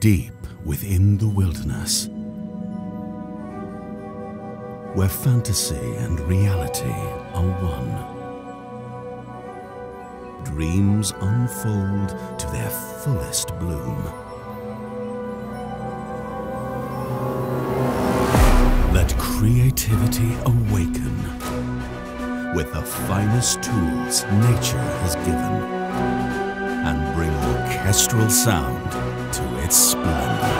Deep within the wilderness, where fantasy and reality are one, dreams unfold to their fullest bloom. Let creativity awaken with the finest tools nature has given and bring orchestral sound its splendor.